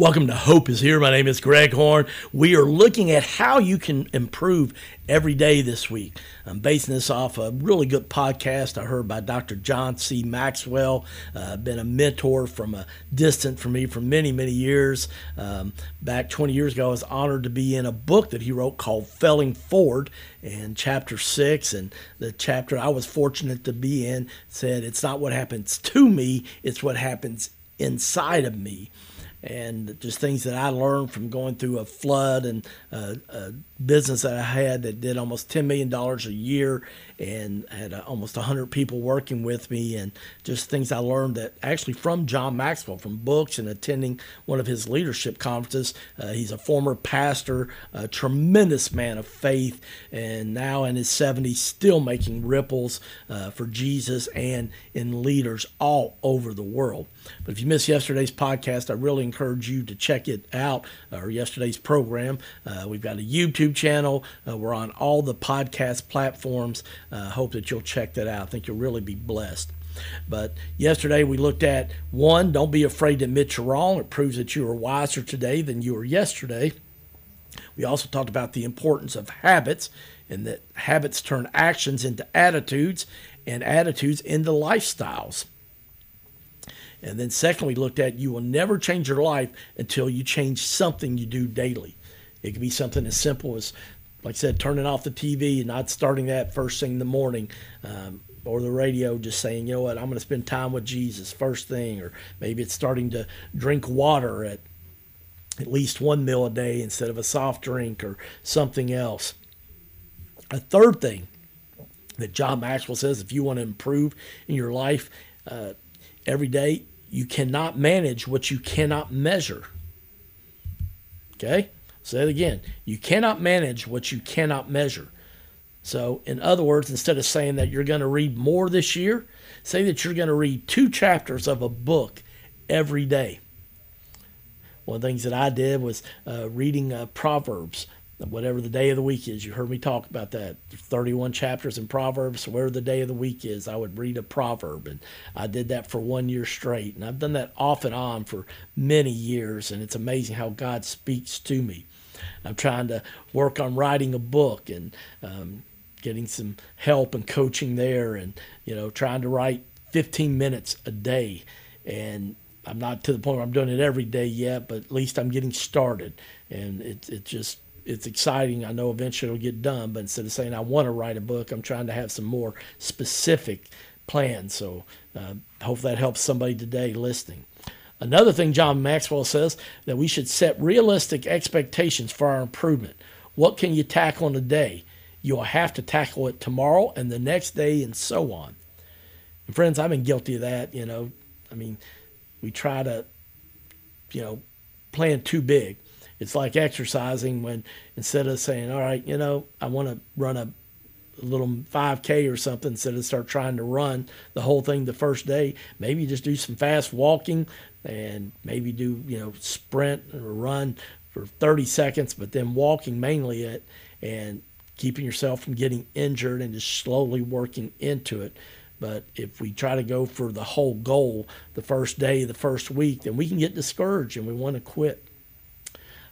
Welcome to Hope is Here. My name is Greg Horn. We are looking at how you can improve every day this week. I'm basing this off a really good podcast I heard by Dr. John C. Maxwell. Uh, been a mentor from a distant for me for many, many years. Um, back 20 years ago, I was honored to be in a book that he wrote called Failing Forward. And chapter six, and the chapter I was fortunate to be in, said, It's not what happens to me, it's what happens inside of me and just things that I learned from going through a flood and uh, a business that I had that did almost $10 million a year and had uh, almost 100 people working with me and just things I learned that actually from John Maxwell, from books and attending one of his leadership conferences. Uh, he's a former pastor, a tremendous man of faith, and now in his 70s, still making ripples uh, for Jesus and in leaders all over the world. But if you missed yesterday's podcast, I really encourage you to check it out or yesterday's program. Uh, we've got a YouTube channel. Uh, we're on all the podcast platforms. Uh, hope that you'll check that out. I think you'll really be blessed. But yesterday we looked at one, don't be afraid to admit you're wrong. It proves that you are wiser today than you were yesterday. We also talked about the importance of habits and that habits turn actions into attitudes and attitudes into lifestyles. And then, second, we looked at you will never change your life until you change something you do daily. It could be something as simple as, like I said, turning off the TV and not starting that first thing in the morning, um, or the radio just saying, you know what, I'm going to spend time with Jesus first thing, or maybe it's starting to drink water at at least one meal a day instead of a soft drink or something else. A third thing that John Maxwell says if you want to improve in your life uh, every day, you cannot manage what you cannot measure. Okay? Say it again. You cannot manage what you cannot measure. So, in other words, instead of saying that you're going to read more this year, say that you're going to read two chapters of a book every day. One of the things that I did was uh, reading uh, Proverbs whatever the day of the week is. You heard me talk about that. 31 chapters in Proverbs. Where the day of the week is, I would read a proverb. And I did that for one year straight. And I've done that off and on for many years. And it's amazing how God speaks to me. I'm trying to work on writing a book and um, getting some help and coaching there and, you know, trying to write 15 minutes a day. And I'm not to the point where I'm doing it every day yet, but at least I'm getting started. And it, it just it's exciting. I know eventually it'll get done, but instead of saying I want to write a book, I'm trying to have some more specific plans. So uh, hope that helps somebody today listening. Another thing John Maxwell says that we should set realistic expectations for our improvement. What can you tackle today? You'll have to tackle it tomorrow and the next day and so on. And friends, I've been guilty of that, you know. I mean, we try to, you know, plan too big it's like exercising when instead of saying, all right, you know, I want to run a, a little 5K or something, instead of start trying to run the whole thing the first day, maybe just do some fast walking and maybe do, you know, sprint or run for 30 seconds, but then walking mainly it and keeping yourself from getting injured and just slowly working into it. But if we try to go for the whole goal the first day, the first week, then we can get discouraged and we want to quit.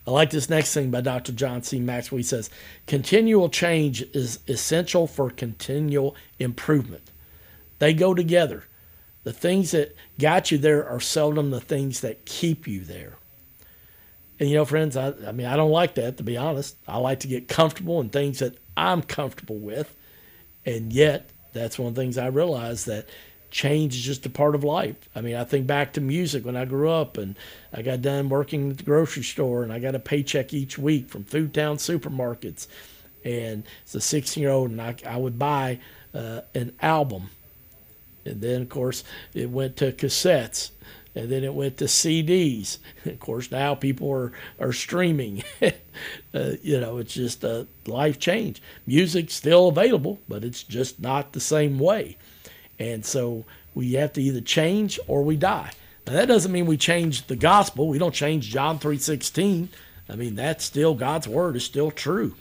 I like this next thing by Dr. John C. Maxwell. He says, continual change is essential for continual improvement. They go together. The things that got you there are seldom the things that keep you there. And you know, friends, I, I mean, I don't like that, to be honest. I like to get comfortable in things that I'm comfortable with. And yet, that's one of the things I realize that change is just a part of life. I mean, I think back to music when I grew up and I got done working at the grocery store and I got a paycheck each week from Foodtown supermarkets. And as a 16 year old, and I, I would buy uh, an album. And then, of course, it went to cassettes. And then it went to CDs. of course, now people are, are streaming. uh, you know, it's just a life change. Music's still available, but it's just not the same way. And so we have to either change or we die. Now that doesn't mean we change the gospel. We don't change John 3:16. I mean, that's still God's word is still true.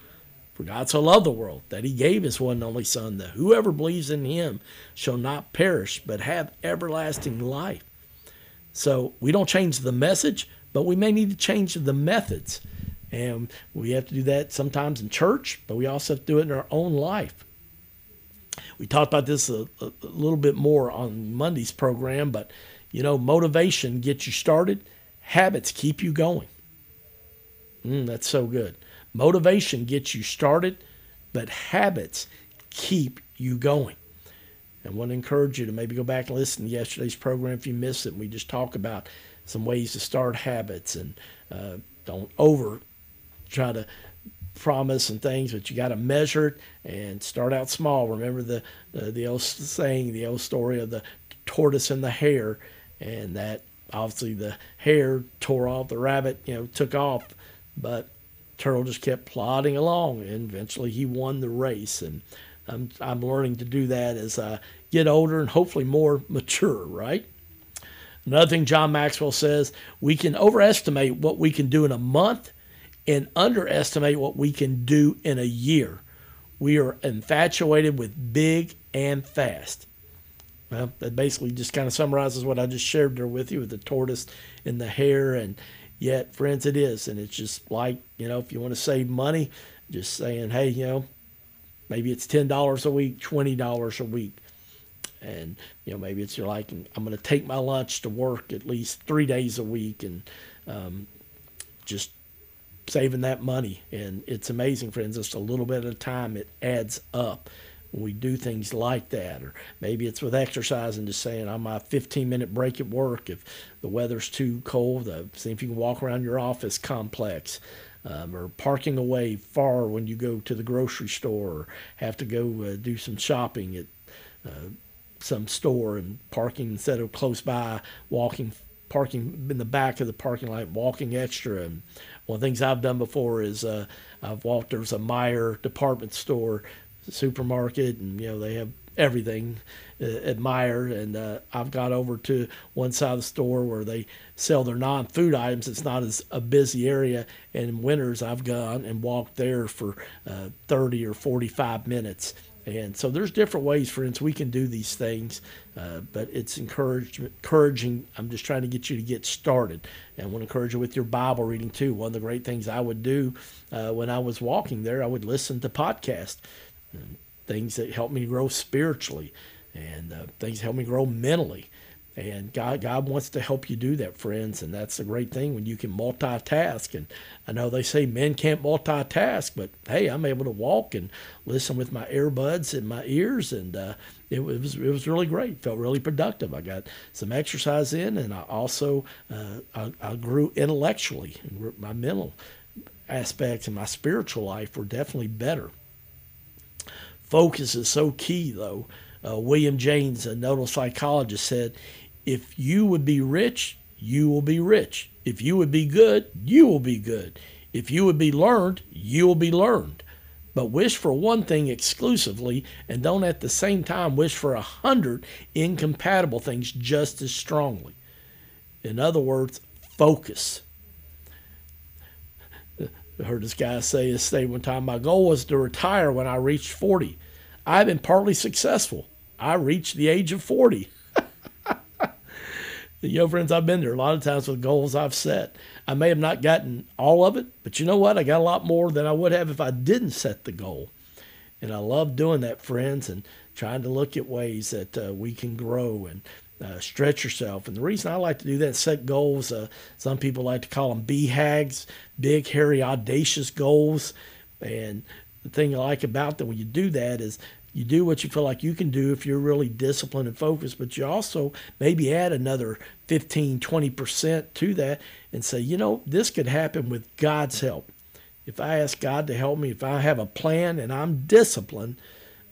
For God so loved the world that he gave his one and only son that whoever believes in him shall not perish but have everlasting life. So we don't change the message, but we may need to change the methods. And we have to do that sometimes in church, but we also have to do it in our own life. We talked about this a, a, little bit more on Monday's program, but you know, motivation gets you started, habits keep you going. Mm, that's so good. Motivation gets you started, but habits keep you going. I want to encourage you to maybe go back and listen to yesterday's program if you missed it. We just talk about some ways to start habits and uh, don't over try to promise and things, but you got to measure it and start out small. Remember the, the, the old saying, the old story of the tortoise and the hare, and that obviously the hare tore off the rabbit, you know, took off, but turtle just kept plodding along, and eventually he won the race. And I'm I'm learning to do that as I get older and hopefully more mature, right? Another thing John Maxwell says, we can overestimate what we can do in a month and underestimate what we can do in a year. We are infatuated with big and fast. Well, that basically just kind of summarizes what I just shared there with you with the tortoise and the hare. And yet, friends, it is. And it's just like, you know, if you want to save money, just saying, hey, you know, maybe it's $10 a week, $20 a week. And, you know, maybe it's you're like, I'm going to take my lunch to work at least three days a week and um, just saving that money. And it's amazing, friends. Just a little bit of time, it adds up we do things like that. Or maybe it's with exercise and just saying, on my 15 minute break at work. If the weather's too cold, uh, see if you can walk around your office complex. Um, or parking away far when you go to the grocery store, or have to go uh, do some shopping at uh, some store and parking instead of close by, walking, parking in the back of the parking lot, walking extra. And one of the things I've done before is uh, I've walked. There's a Meijer department store, supermarket, and you know they have everything uh, at Meijer. And uh, I've got over to one side of the store where they sell their non-food items. It's not as a busy area. And in winters, I've gone and walked there for uh, 30 or 45 minutes. And so there's different ways, friends, we can do these things, uh, but it's encouraging. I'm just trying to get you to get started. And I want to encourage you with your Bible reading too. One of the great things I would do uh, when I was walking there, I would listen to podcasts, things that help me grow spiritually, and uh, things help me grow mentally. And God, God wants to help you do that, friends. And that's the great thing when you can multitask. And I know they say men can't multitask, but hey, I'm able to walk and listen with my earbuds in my ears, and uh, it was it was really great. Felt really productive. I got some exercise in, and I also uh, I, I grew intellectually. My mental aspects and my spiritual life were definitely better. Focus is so key, though. Uh, William James, a notable psychologist, said if you would be rich, you will be rich. If you would be good, you will be good. If you would be learned, you will be learned. But wish for one thing exclusively and don't at the same time wish for a hundred incompatible things just as strongly. In other words, focus. I heard this guy say this state one time my goal was to retire when I reached 40. I've been partly successful. I reached the age of 40 you know, friends, I've been there a lot of times with goals I've set. I may have not gotten all of it, but you know what? I got a lot more than I would have if I didn't set the goal. And I love doing that, friends, and trying to look at ways that uh, we can grow and uh, stretch yourself. And the reason I like to do that, set goals, uh, some people like to call them BHAGs, big, hairy, audacious goals. And the thing I like about them when you do that is you do what you feel like you can do if you're really disciplined and focused, but you also maybe add another 15, 20% to that and say, you know, this could happen with God's help. If I ask God to help me, if I have a plan and I'm disciplined,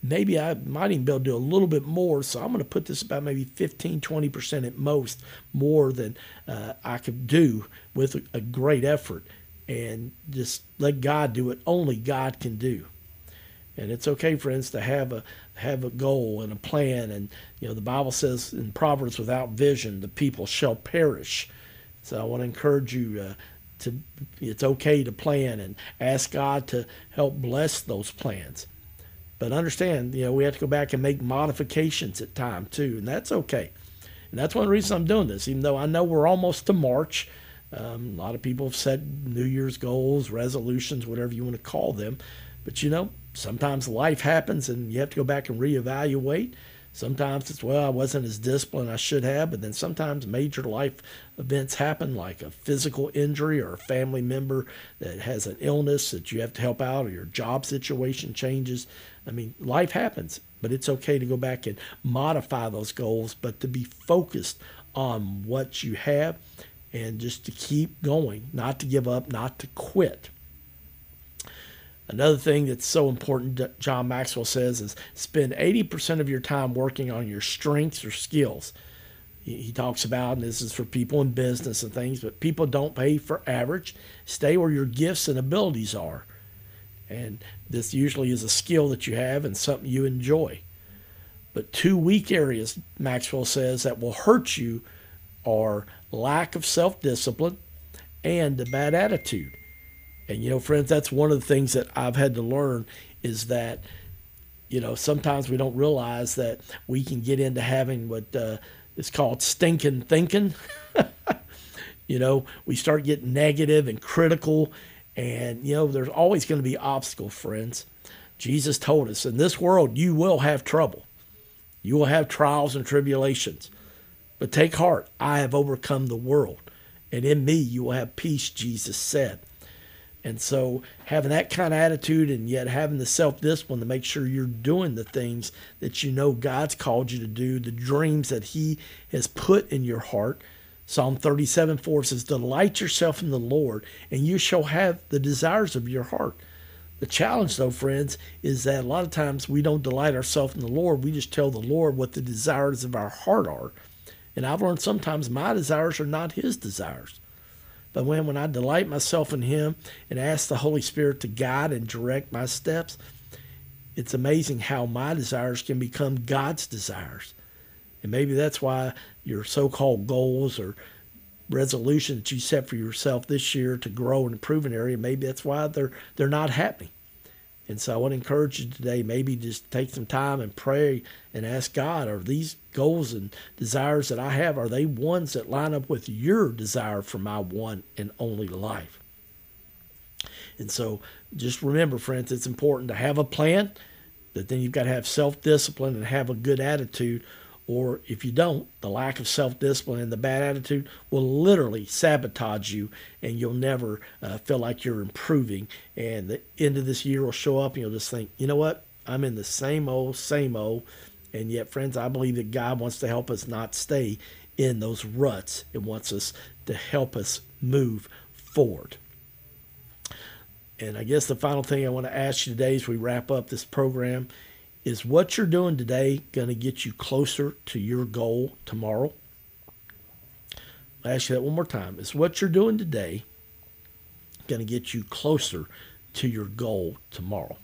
maybe I might even be able to do a little bit more. So I'm going to put this about maybe 15, 20% at most more than uh, I could do with a, great effort and just let God do what only God can do. And it's okay, friends, to have a have a goal and a plan. And you know, the Bible says in Proverbs, "Without vision, the people shall perish." So I want to encourage you uh, to. It's okay to plan and ask God to help bless those plans. But understand, you know, we have to go back and make modifications at time too, and that's okay. And that's one reason I'm doing this, even though I know we're almost to March. Um, a lot of people have set New Year's goals, resolutions, whatever you want to call them. But you know, sometimes life happens and you have to go back and reevaluate. Sometimes it's, well, I wasn't as disciplined I should have, but then sometimes major life events happen, like a physical injury or a family member that has an illness that you have to help out, or your job situation changes. I mean, life happens, but it's okay to go back and modify those goals, but to be focused on what you have and just to keep going, not to give up, not to quit. Another thing that's so important, John Maxwell says, is spend 80% of your time working on your strengths or skills. He talks about, and this is for people in business and things, but people don't pay for average. Stay where your gifts and abilities are. And this usually is a skill that you have and something you enjoy. But two weak areas, Maxwell says, that will hurt you are lack of self discipline and a bad attitude. And you know, friends, that's one of the things that I've had to learn is that you know sometimes we don't realize that we can get into having what uh, is called stinking thinking. you know, we start getting negative and critical, and you know, there's always going to be obstacles, friends. Jesus told us, in this world you will have trouble. You will have trials and tribulations. But take heart, I have overcome the world, and in me you will have peace, Jesus said. And so, having that kind of attitude and yet having the self discipline to make sure you're doing the things that you know God's called you to do, the dreams that He has put in your heart. Psalm 37 4 says, Delight yourself in the Lord, and you shall have the desires of your heart. The challenge, though, friends, is that a lot of times we don't delight ourselves in the Lord. We just tell the Lord what the desires of our heart are. And I've learned sometimes my desires are not His desires. But when, when I delight myself in Him and ask the Holy Spirit to guide and direct my steps, it's amazing how my desires can become God's desires. And maybe that's why your so called goals or resolutions that you set for yourself this year to grow and improve an area, maybe that's why they're they're not happening. And so I want to encourage you today, maybe just take some time and pray and ask God, are these goals and desires that I have, are they ones that line up with your desire for my one and only life? And so just remember, friends, it's important to have a plan, but then you've got to have self discipline and have a good attitude or if you don't, the lack of self discipline and the bad attitude will literally sabotage you, and you'll never uh, feel like you're improving. And the end of this year will show up, and you'll just think, you know what? I'm in the same old, same old. And yet, friends, I believe that God wants to help us not stay in those ruts. It wants us to help us move forward. And I guess the final thing I want to ask you today as we wrap up this program is what you're doing today going to get you closer to your goal tomorrow? I'll ask you that one more time. Is what you're doing today going to get you closer to your goal tomorrow?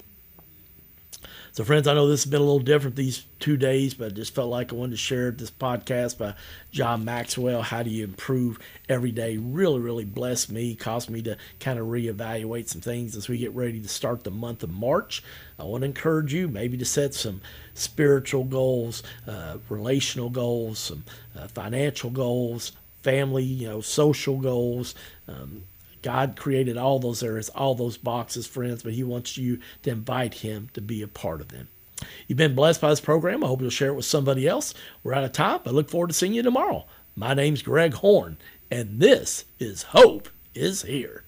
So, friends, I know this has been a little different these two days, but I just felt like I wanted to share this podcast by John Maxwell. How do you improve every day? Really, really blessed me, caused me to kind of reevaluate some things as we get ready to start the month of March. I want to encourage you maybe to set some spiritual goals, uh, relational goals, some uh, financial goals, family, you know, social goals. Um, God created all those areas, all those boxes, friends, but He wants you to invite Him to be a part of them. You've been blessed by this program. I hope you'll share it with somebody else. We're out of time. I look forward to seeing you tomorrow. My name's Greg Horn, and this is Hope is Here.